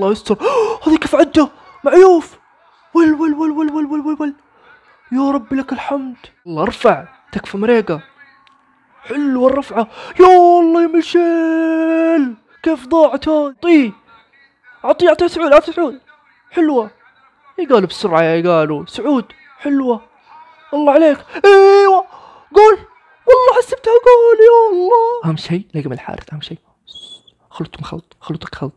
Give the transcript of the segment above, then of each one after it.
الله يستر. هذه كيف عدة. معيوف. ول ول ول ول ول ول ول ول يا رب لك الحمد. الله ارفع. تكفى مريقة. حلوة الرفعة. يا الله يا ميشيل. كيف ضاعت طي اعطيه اعطيه سعود اعطيه سعود. حلوة. يقالوا بسرعة يا قالوا سعود حلوة. الله عليك. إيوه. قول. والله حسبتها. جول يا الله. أهم شيء لقم الحارس أهم شيء خلطهم خلط خلطك خلط.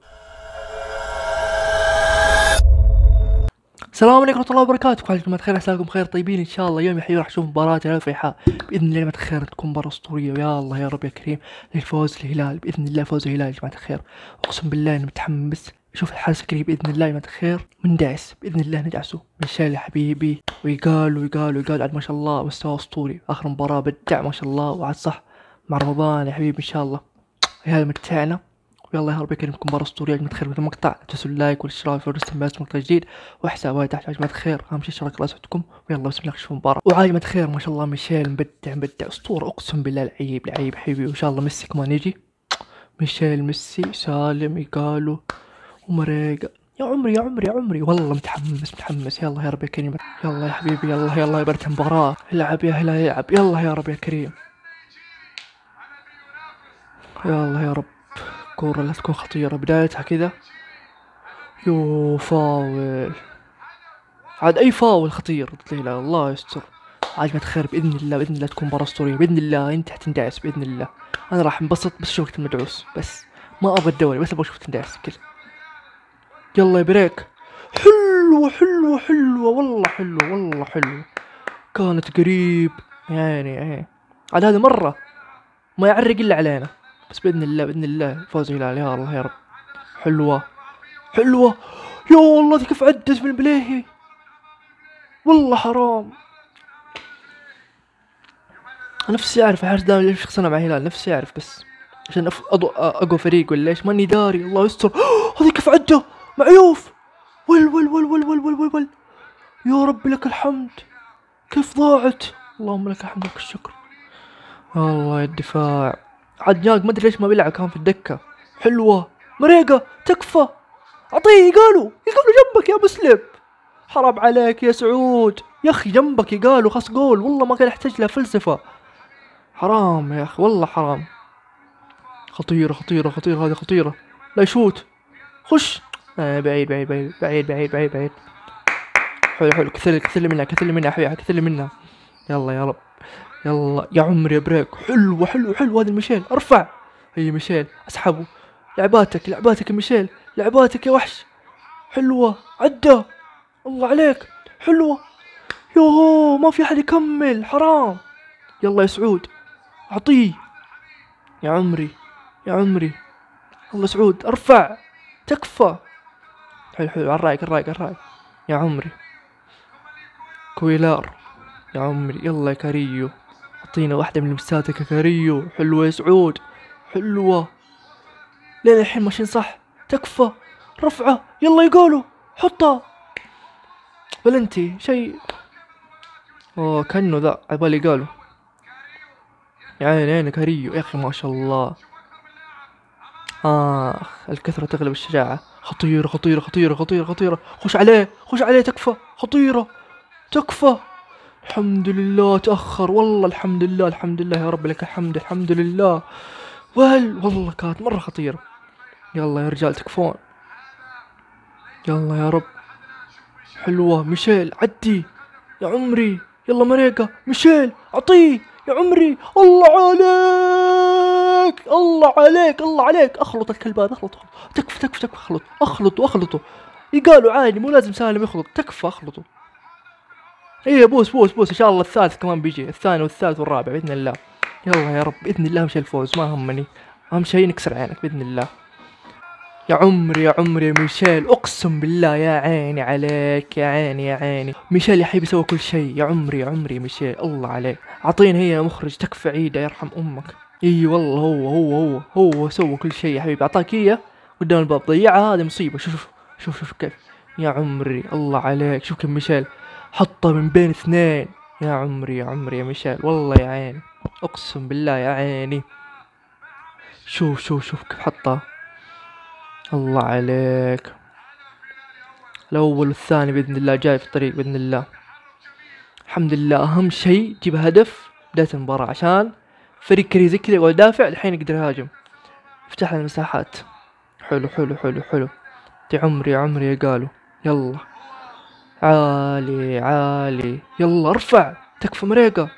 السلام عليكم ورحمة الله وبركاته. كل جماعة خير عساكم بخير. طيبين إن شاء الله. يوم يحيي راح أشوف مباراة الهلال والريحاء بإذن الله يا جماعة الخير تكون مباراة أسطورية. ويا الله يا رب يا كريم. للفوز الهلال. بإذن الله فوز الهلال يا جماعة الخير. أقسم بالله إني متحمس. شوف الحارس الكريم بإذن الله يا جماعة الخير مندعس. بإذن الله ندعسه. من شال يا حبيبي. ويقال ويقال ويقال عاد ما شاء الله مستوى أسطوري. آخر مباراة بدع ما شاء الله. وعاد صح. مع رمضان يا حبيبي إن شاء الله. الهلال متعنا. ويلا يا رب يكرمكم مباراة أسطورية يا جماعة الخير مثل المقطع. لا تنسوا اللايك والاشتراك في الرسم مقطع جديد وحسابات تحت جماعة الخير أهم شيء اشتراك الله يسعدكم ويلا بسم الله نشوف المباراة وعاد يا جماعة الخير ما شاء الله ميشيل مبدع مبدع أسطورة. أقسم بالله لعيب لعيب حبيبي. وإن شاء الله ميسي كمان يجي. ميشيل ميسي سالم يقالوا ومريقة يا عمري يا عمري يا عمري. والله متحمس متحمس. يلا يا رب يا كريم. يلا يا حبيبي يلا يلا يا برت مباراة العب يا هلا يلعب. يلا يا رب يا كريم. يلا يا رب. كورة لا تكون خطيرة. بدايتها كذا. يو فاول. عاد أي فاول خطير ضد الهلال الله يستر. عاد ما تخير بإذن الله بإذن الله تكون مباراة أسطورية. بإذن الله أنت حتندعس بإذن الله. أنا راح انبسط بس شوفك المدعوس بس ما أبغى الدوري بس أبغى أشوفك تندعس كذا. يلا يا بريك. حلوة حلوة حلوة. والله حلوة والله حلوة. كانت قريب. يعني إيه عاد هذه مرة. ما يعرق إلا علينا. بس بإذن الله بإذن الله فوز الهلال يا الله يا رب. حلوة. حلوة. يا الله ذي كيف عدت من بليهي. والله حرام. نفسي أعرف الحارس دائما ليش شخصنا مع الهلال نفسي أعرف بس. عشان. أقوى فريق ولا إيش؟ ماني داري. الله يستر. هذه كيف عدة. معيوف. ول ول ول ول ول ول ول ول يا رب لك الحمد. كيف ضاعت؟ اللهم لك الحمد لك الشكر. الله الدفاع. عاد ما أدري ليش ما بيلعب كان في الدكة. حلوة مريقة تكفى. أعطيه قالوا يقالوا جنبك يا مسلم. حرام عليك يا سعود. يا أخي جنبك يقالوا خلاص جول والله ما كان يحتاج لها فلسفة. حرام يا أخي والله حرام. خطيرة خطيرة خطيرة هذه خطيرة. لا يشوت. خش. آه بعيد بعيد بعيد بعيد بعيد بعيد بعيد. حلو حلو. كثر كثر منها كثر منها حبيبي كثر منها. يلا يا رب. يلا يا عمري يا بريك. حلوة حلوة حلوة هذا ميشيل ارفع. هي ميشيل اسحبه. لعباتك لعباتك يا ميشيل لعباتك يا وحش. حلوة. عدة. الله عليك. حلوة. يوهو ما في أحد يكمل. حرام. يلا يا سعود. أعطيه. يا عمري يا عمري. الله سعود. ارفع. تكفى. حلو حلو. على الرايق الرايق الرايق يا عمري. كويلار. يا عمري. يلا يا كاريو. أعطينا واحدة من لمساتك يا كاريو حلوة يا سعود. حلوة. لين الحين ماشيين صح. تكفى. رفعة. يلا يقولوا. حطها. بلنتي. شيء. أوه كأنه ذا. عبالي قالوا. يا عيني عيني كاريو يا أخي ما شاء الله. آخ الكثرة تغلب الشجاعة. خطيرة خطيرة خطيرة خطيرة خطيرة. خش عليه. خش عليه تكفى. خطيرة. تكفى. الحمد لله تأخر. والله الحمد لله الحمد لله يا رب لك الحمد الحمد لله وهل والله كانت مرة خطيرة. يلا يا رجال تكفون. يلا يا رب. حلوة. ميشيل عدي. يا عمري. يلا مريقة. ميشيل أعطيه يا عمري. الله عليك. الله عليك الله عليك. أخلط الكلبان اخلط تكفى تكفى تكفى أخلط اخلط واخلطه يقالوا عادي مو لازم سالم يخلط. تكفى أخلطه. إيه بوس بوس بوس. إن شاء الله الثالث كمان بيجي. الثاني والثالث والرابع بإذن الله. يلا يا رب بإذن الله شيء الفوز. ما همني. أهم شيء نكسر عينك بإذن الله. يا عمري يا عمري يا ميشيل. أقسم بالله يا عيني عليك يا عيني يا عيني. ميشيل يا حبيبي سوى كل شيء يا عمري يا عمري يا ميشيل. الله عليك. اعطينا هي يا مخرج تكفى عيده يرحم أمك. إي والله هو هو هو هو سوى كل شيء يا حبيبي. أعطاك إياه قدام الباب. ضيعها هذه مصيبة. شوف شوف شوف شوف كيف. يا عمري الله عليك. شوف كيف ميشيل. حطها من بين اثنين. يا عمري يا عمري يا ميشيل والله يا عيني. أقسم بالله يا عيني. شوف شوف شوف كيف حطها الله عليك. الأول والثاني بإذن الله جاي في الطريق بإذن الله. الحمد لله. أهم شيء جيب هدف بداية المباراة عشان فريق كريزي كذا يقعد يدافع الحين يقدر يهاجم. يفتح لنا المساحات. حلو حلو حلو حلو. يا عمري يا عمري يا قالوا. يلا. عالي عالي. يلا ارفع. تكفى مريقة.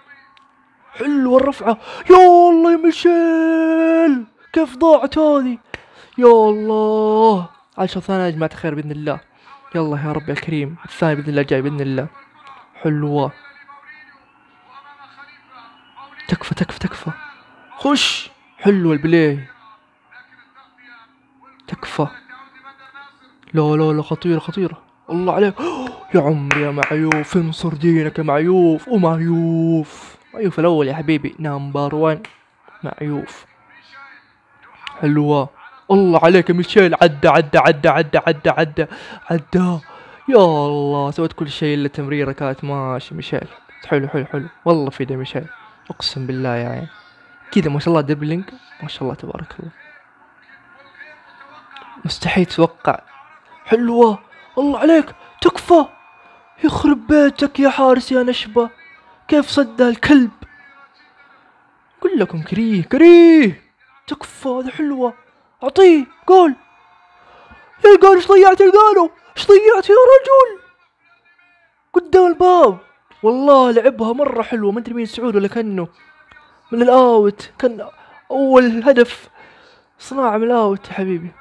حلوة الرفعة. يا الله يا ميشيل. كيف ضاعت هذه؟ يا الله. عشر ثانية يا جماعة الخير بإذن الله. يلا يا رب يا كريم. الثاني بإذن الله جاي بإذن الله. حلوة. تكفى تكفى تكفى. خش. حلوة البلاي. تكفى. لا لا لا خطيرة خطيرة. الله عليك. يا عمري يا معيوف انصر دينك يا معيوف ومعيوف معيوف الأول يا حبيبي number one. معيوف. حلوة. الله عليك يا ميشيل عدى عدى عدى عدى عدى عدى عدى. يا الله سويت كل شيء إلا تمريرة كانت ماشي ميشيل. حلو حلو حلو. والله في ده ميشيل. أقسم بالله يا عين. كذا ما شاء الله dribbling ما شاء الله تبارك الله. مستحيل تتوقع. حلوة. الله عليك. تكفى. يخرب بيتك يا حارس يا نشبة. كيف صدها الكلب؟ قل لكم كريه كريه! تكفى هذه حلوة. أعطيه جول يا جول إيش ضيعت جولو إيش ضيعت يا رجل؟ قدام الباب. والله لعبها مرة حلوة ما أدري مين سعود ولا كأنه. من الآوت كان أول هدف. صناعة من الآوت يا حبيبي.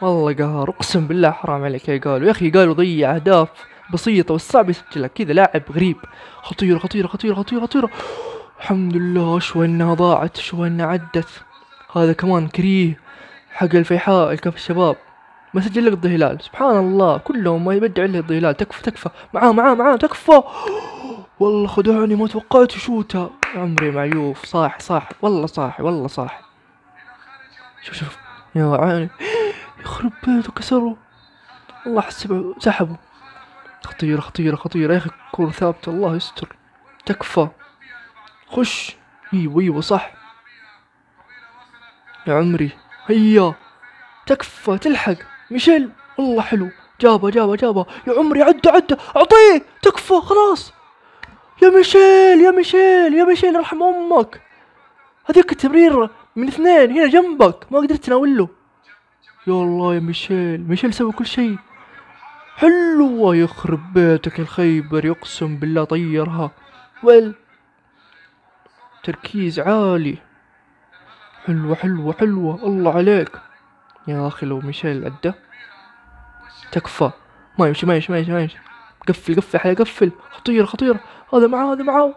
والله قهر أقسم بالله حرام عليك يا قالوا يا أخي قالوا ضيع أهداف. بسيطة والصعب يسجلها كذا لاعب غريب. خطيرة خطيرة خطيرة خطيرة خطيرة. الحمد لله شو إنها ضاعت شو إنها عدت. هذا كمان كريه حق الفيحاء الكف الشباب. ما سجل لك ضد الهلال سبحان الله كلهم ما يبدع إلا ضد الهلال تكفى تكفى. معاه معاه معاه تكفى. والله خدعني ما توقعت شوتها عمري معيوف. صاح صاح. والله صاح والله صاح. شوف شوف. يا عيني. يخرب بيته كسروا. الله حسبه سحبوا خطيرة خطيرة خطيرة يا أخي كورة ثابتة الله يستر. تكفى. خش. إيوه إيوه صح. يا عمري. هيا. تكفى. تلحق. ميشيل. والله حلو. جابه جابه جابه. يا عمري عدى عدى أعطيه. تكفى. خلاص. يا ميشيل يا ميشيل يا ميشيل ارحم أمك. هذيك التمريرة من اثنين هنا جنبك. ما قدرت تناوله. يا الله يا ميشيل. ميشيل سوى كل شيء. حلوة يخرب بيتك الخيبر يقسم بالله طيرها. ويل تركيز عالي. حلوة حلوة حلوة. الله عليك. يا أخي لو ميشيل أدى تكفى. ما يمشي ما يمشي ما يمشي ما يمشي. قفل قفل حيا قفل. خطير خطير. هذا معاه هذا معاه.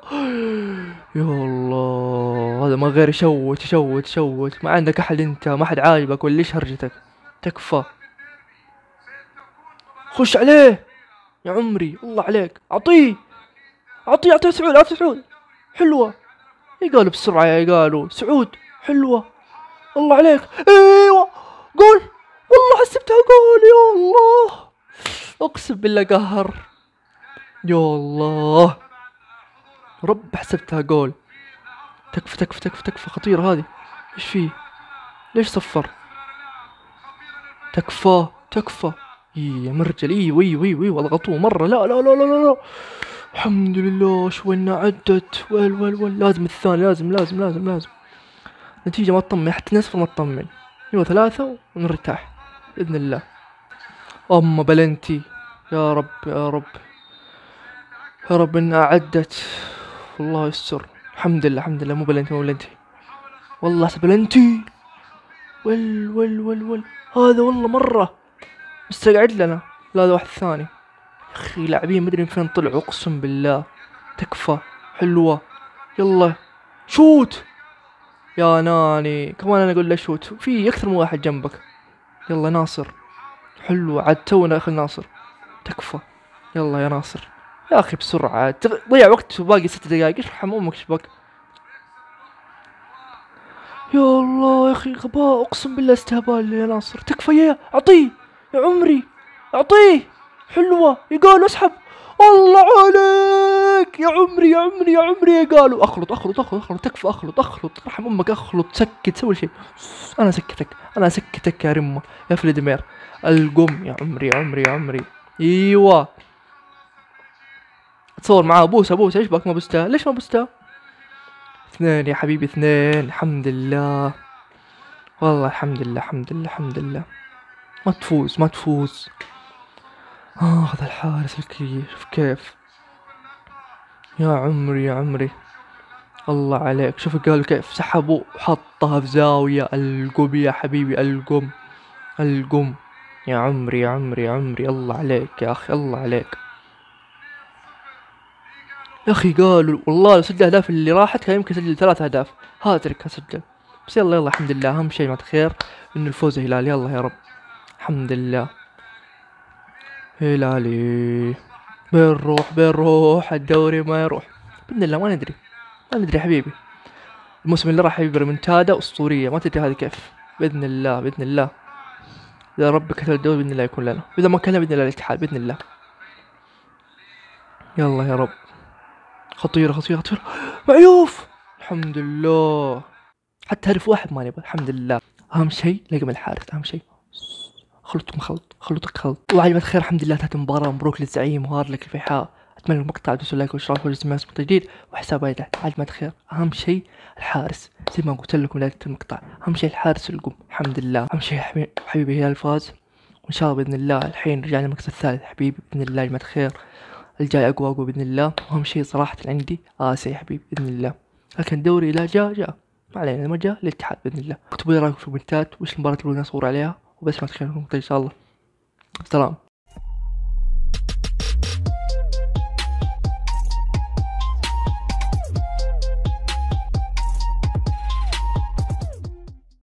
يا الله. هذا ما غير يشوت يشوت يشوت. ما عندك أحد أنت ما حد عاجبك ولا إيش هرجتك. تكفى. خش عليه. يا عمري الله عليك. أعطيه. أعطيه أعطيه سعود أعطيه سعود. حلوة. يقالوا بسرعة يا قالوا سعود حلوة. الله عليك. إيوه. جول والله حسبتها جول يا الله. أقسم بالله قهر. يا الله. رب حسبتها جول تكفى تكفى تكفى تكفى. خطيرة هذه. إيش فيه؟ ليش صفر؟ تكفى تكفى. يا مرجل أيوه أيوه أيوه أيوه ضغطوه مرة. لا لا لا لا لا. الحمد لله شو إنها عدت؟ ويل ويل ويل لازم الثاني لازم لازم لازم لازم. نتيجة ما تطمن حتى نصف ما تطمن. أيوه ثلاثة ونرتاح بإذن الله. أما بلنتي يا رب يا رب يا رب إنها عدت. والله يستر. الحمد لله الحمد لله مو بلنتي مو بلنتي. والله بلنتي. ول ول ول ول هذا والله مرة. مستقعد لنا. لا هذا واحد ثاني. أخي لاعبين مدري من فين طلعوا أقسم بالله. تكفى. حلوة. يلا. شوت! يا ناني. كمان أنا أقول له شوت. في أكثر من واحد جنبك. يلا ناصر. حلوة. عاد تونا أخي ناصر. تكفى. يلا يا ناصر. يا أخي بسرعة. تغ- ضيع وقت باقي ست دقايق إيش رحم أمك إيش بك يا الله يا أخي غباء. أقسم بالله استهبال يا ناصر. تكفى يا أعطيه. يا عمري اعطيه. حلوة. يقال اسحب. الله عليك. يا عمري يا عمري يا عمري. يا قالوا أخلط أخلط أخلط أخلط. تكفى أخلط أخلط. رحم أمك أخلط. سكت سوي شيء. أنا سكتك أنا سكتك يا رمة. يا فليدمير. القم يا عمري يا عمري يا عمري. إيوه. تصور معاه. بوسه بوسه إيش بك ما بوستها ليش ما بوستها اثنين يا حبيبي اثنين. الحمد لله. والله الحمد لله الحمد لله الحمد لله. ما تفوز ما تفوز. اخذ الحارس الكيف كيف. يا عمري يا عمري. الله عليك. شوف قال كيف سحبه وحطها في زاوية. القم يا حبيبي القم القم. يا عمري يا عمري يا عمري. الله عليك يا أخي الله عليك. يا أخي قالوا والله لو سجل أهداف اللي راحت كان يمكن يسجل ثلاث أهداف. هاتريك سجل بس يلا يلا الحمد لله. أهم شيء مع خير إنه الفوز هلال. يلا يا رب. الحمد لله. هلالي. بنروح بنروح الدوري ما يروح. بإذن الله ما ندري. ما ندري حبيبي. الموسم اللي راح حبيبي ريمونتادا أسطورية. ما تدري هذه كيف. بإذن الله بإذن الله. إذا ربك كتب الدوري بإذن الله يكون لنا. إذا ما كان بإذن الله الاتحاد بإذن الله. يلا يا رب. خطيرة خطيرة خطيرة. معيوف! الحمد لله. حتى هدف واحد ما نبغى. الحمد لله. أهم شيء لقم الحارس. أهم شيء. خلط خلطك خلط. وعلى خير الحمد لله انتهت المباراة مبروك للزعيم و hard luck الفيحاء أتمنى المقطع تدوسوا لايك واشتراك وجرس مقطع جديد وحساب تحت ما خير أهم شيء الحارس. زي ما قلت لكم بداية المقطع. أهم شيء الحارس القم الحمد لله. أهم شيء حبيبي هلال فاز. وإن شاء الله بإذن الله الحين رجعنا المركز الثالث. حبيبي بإذن الله جماعة خير الجاي أقوى أقوى بإذن الله. واهم شيء صراحة عندي آسيا يا حبيبي بإذن الله. لكن الدوري اذا جاء جاء ما علينا ما جاء الاتحاد بإذن الله. اكتبوا لي رأيكم في الكومنتات. وش المباراة اللي نصور عليها؟ وبس ما تخيلكم إن شاء الله. سلام.